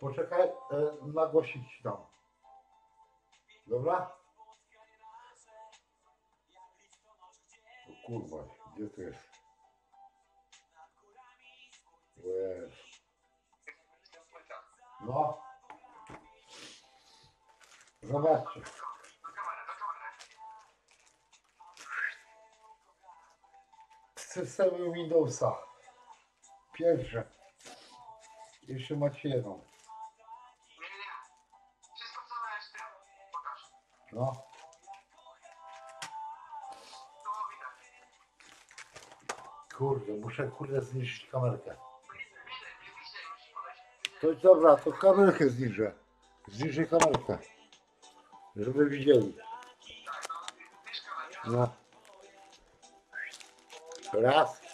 Poczekaj, e, nagłosić tam. Dobra? O kurwa, gdzie to jest? Łez. No. Zobaczcie. Systemy Windowsa. Pierwsze. Jeszcze macie jedną. No. Kurde, muszę kurde zniszczyć kamerkę. To dobra, to kamerkę zniżę. Zniżę kamerkę. Żeby widzieli. No. Raz.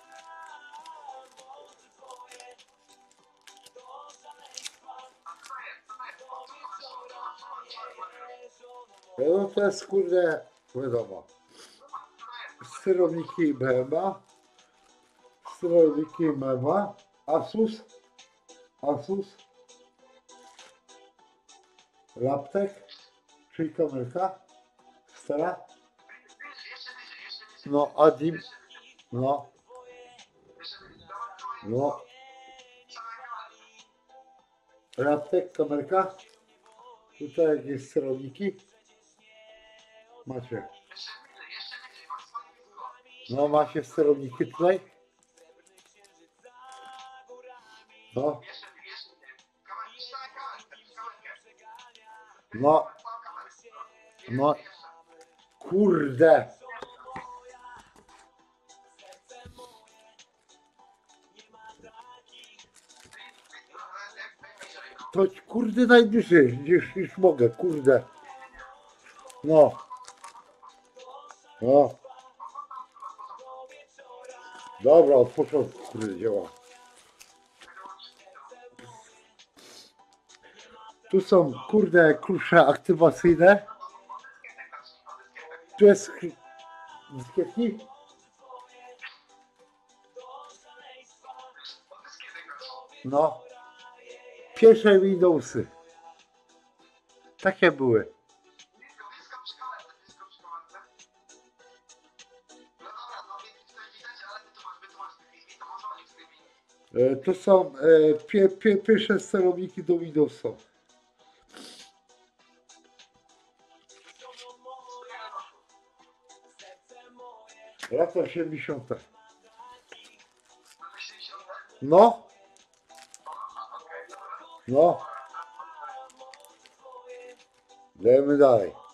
No to jest kurde, wiadomo. Sterowniki BMA. Sterowniki BMA. Asus. Asus. Laptek. Czyli kamerka. Stara. No, Adim. No, no. Laptek, kamerka. Tutaj jakieś sterowniki. Macie. No, macie sterowniki tutaj. No, no. No. Kurde. To kurde najbliżej niż, niż mogę, kurde. No. No. Dobra, od początku kurde działa. Tu są kurde klucze aktywacyjne. Tu jest dyskietki. No. Pierwsze Windowsy. Takie były. To są e, pie, pie, pierwsze sterowniki do Windowsa. Lata 80. No, no. Dajemy dalej.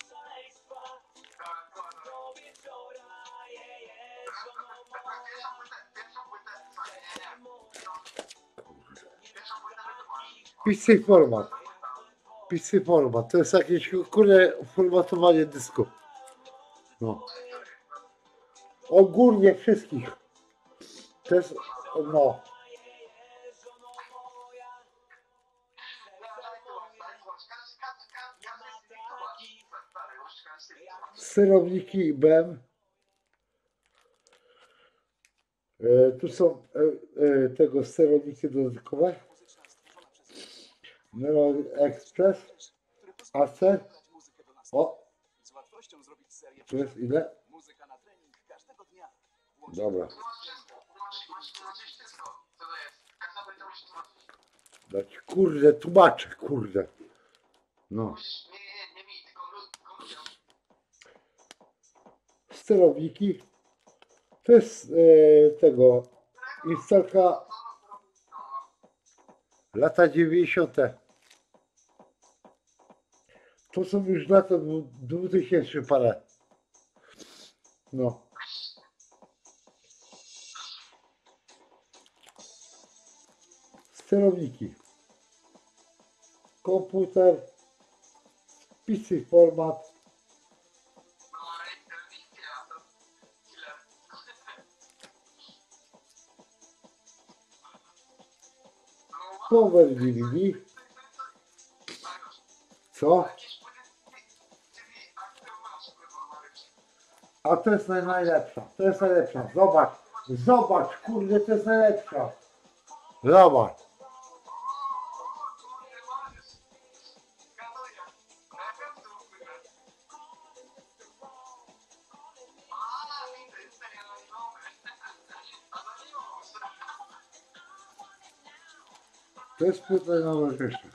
PC format. PC format. To jest jakieś kurde formatowanie dysku. No. Ogólnie wszystkich. To jest, no. Sterowniki BEM. E, tu są e, e, tego sterowniki dodatkowe. Nero Express. AC. O, tu jest ile? Dobra. Dać, kurde, tłumaczę, kurde. No. Sterowniki. To jest e, tego instalka lata 90. To są już lata dwu- 2000 parę. No. Sterowniki. Komputer. PC format. Power DVD. Co? a to jest najlepsza, to jest najlepsza. Zobacz, zobacz, kurde, to jest najlepsza. Zobacz. To jest płyta nowoczesna.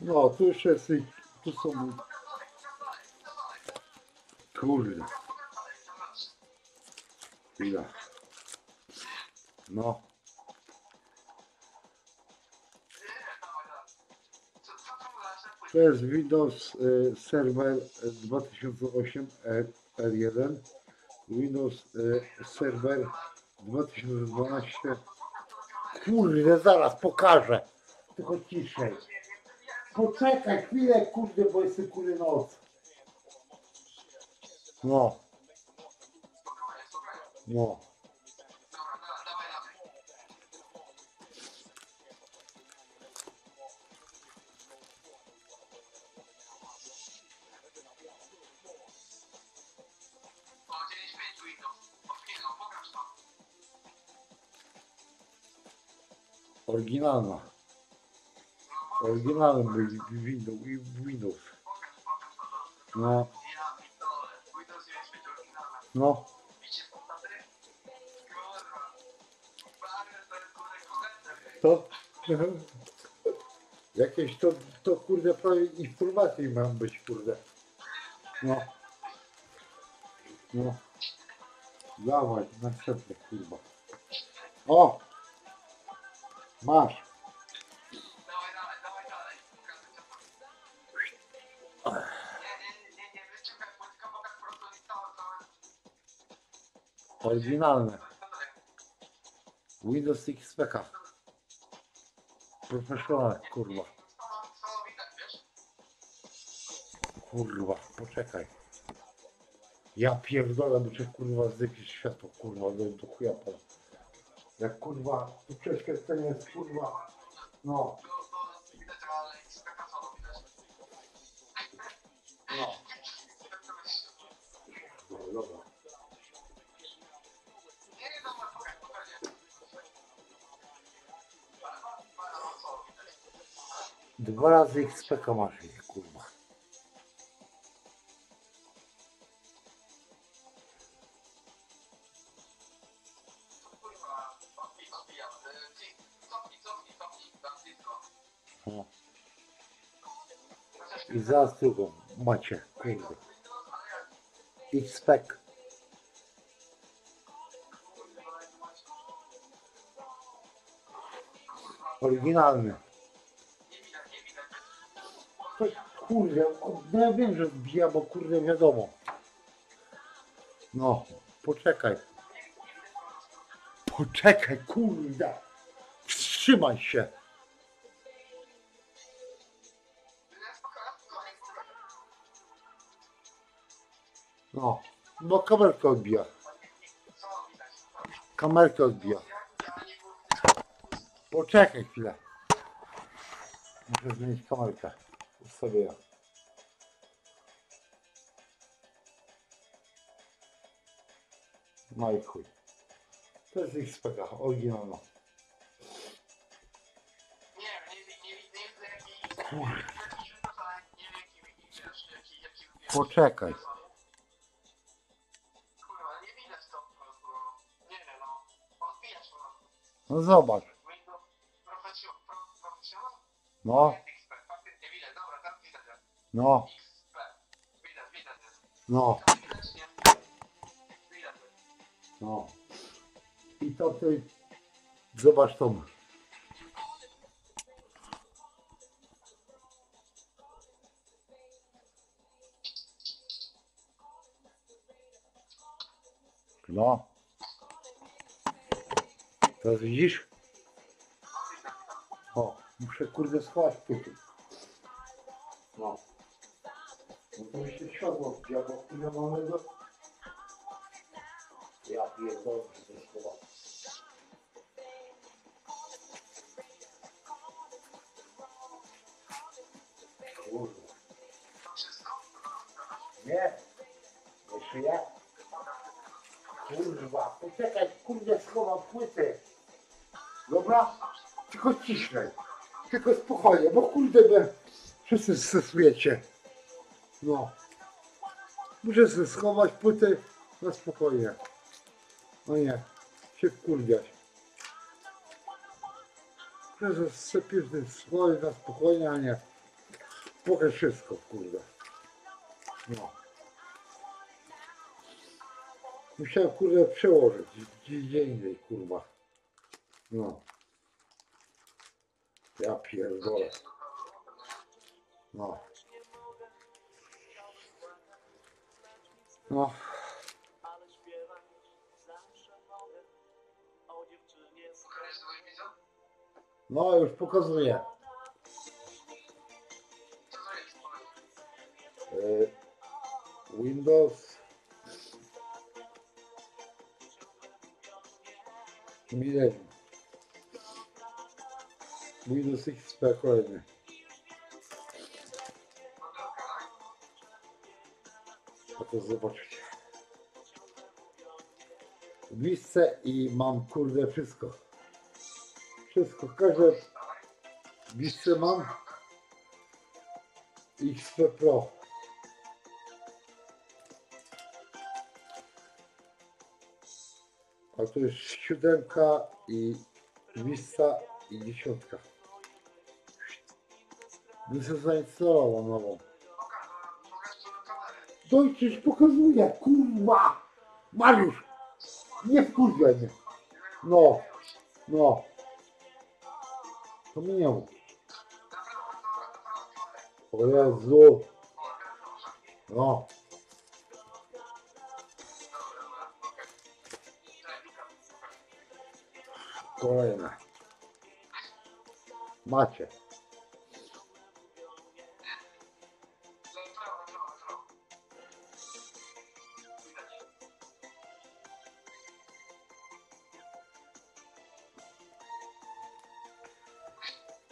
No, tu jeszcze jest, tu są Kurde. Chwila. No. To jest Windows y, Server 2008 e- R1, Windows y, Server 2012. Kurde, zaraz pokażę. Tylko ciszej. Poczekaj chwilę, kurde, bo jest kurde noc. No. No. Oryginalna. Oryginalny. Windows. No. No. To? Jakieś to, to kurde prawie informacji mam być kurde. No. No. Dawaj, następny kurwa. O! Masz. Oryginalne. Windows XP. Profesjonalne, kurwa. Kurwa, poczekaj. Ja pierdolę, muszę kurwa zdykić światło, kurwa, do, do. Jak kurwa, tu prześwietlenie jest kurwa, no. Dwa razy XP masz, kurwa. No. I zaraz drugą macie, kurde. XP. Oryginalny. To, kurde, no ja wiem, że wbija, bo kurde wiadomo. No, poczekaj. Poczekaj, kurde. Wstrzymaj się. No, no kamerkę odbija. Kamerkę odbija. Poczekaj chwilę. Muszę zmienić kamerkę. Ustawię ją. No i chuj. To jest speka, oryginalna. Poczekaj. Kurwa, nie widać no, no, no. I to ty zobacz to. No. Teraz widzisz? O, muszę kurde schować tutaj. No to mi się światło wbija, bo kurde mamy go. Ja pierdolę, że to schował. Kurde. Nie. Jeszcze ja. Kurwa, poczekaj, kurde, schowam płyty. Dobra? Tylko ciszej. Tylko spokojnie, bo kurde, wszyscy stresujecie. No. Muszę sobie schować płyty na spokojnie. No nie, się wkurwiać. że sypisz ten słoik na spokojnie, a nie pokaż wszystko, kurde. No. Musiałem, kurde, przełożyć gdzie indziej, kurwa. No. Ja pierdolę. No. No. Ale śpiewać zawsze mogę o dziewczynie z No, już pokazuję. E, Windows. Millennium. Windows XP kolejny. To zobaczycie. W miejsce i mam kurde wszystko. Wszystko, każde miejsce mam. XP Pro. A to jest siódemka i Vista i dziesiątka. Bym sobie zainstalował nową. Dojczyś pokazuje, kurwa! Mariusz! Nie wkurwiaj mnie. No, no. To mi nie mów. O Jezu. No. Kolejne. Macie.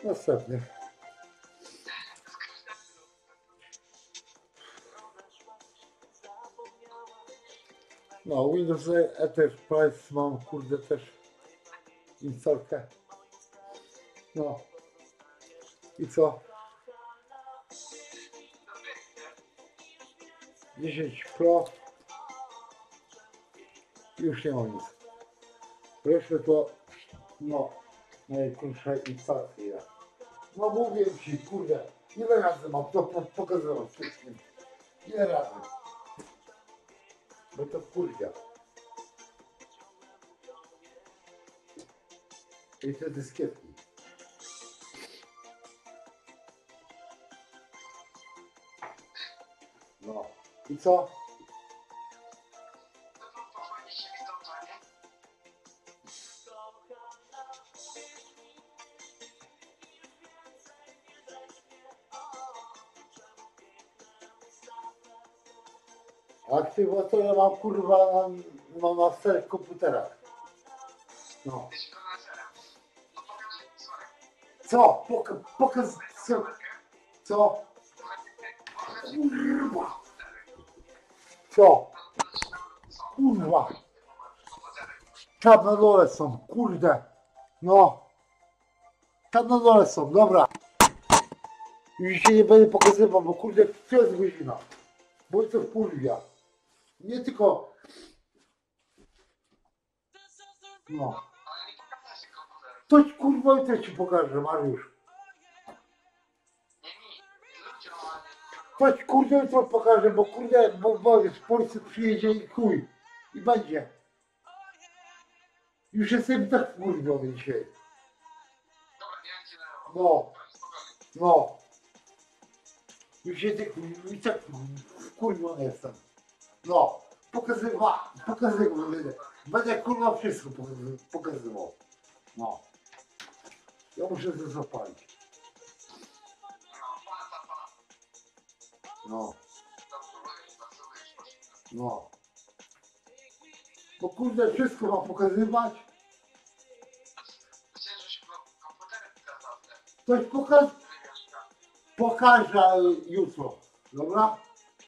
Następny. No, Windows Enterprise mam, kurde, też instalkę. No. I co? 10 Pro. Już nie mam nic. Wreszcie to, no, najkrótsza instalacja. No mówię ci, kurde, ile razy mam to po- pokazywać wszystkim. Ile razy? Bo to kurwa. I te dyskietki. No. I co? Aktywator mam kurwa na, no, na komputerach. No. Co? Poka pokaz... Co? Co? Kurwa. Co? Kurwa. Tam na dole są, kurde. No. Tam na dole są, dobra. Już się nie będę pokazywał, bo kurde, to jest godzina. Bo to wkurwia. Nie tylko... No. To ci, kurwa i to ci pokażę, Mariusz. To ci kurde jutro pokażę, bo kurde, bo, bo z Polski przyjedzie i chuj. I będzie. Już jestem tak wkurwiony dzisiaj. No. No. Już i tak wkurwiony jestem. No. Pokazywa, pokazywał będę. Będę kurwa wszystko pokazy- pokazywał. No. Ja muszę to zapalić. No. No. Bo kurde wszystko mam pokazywać. Coś pokaż, pokażę jutro. Dobra?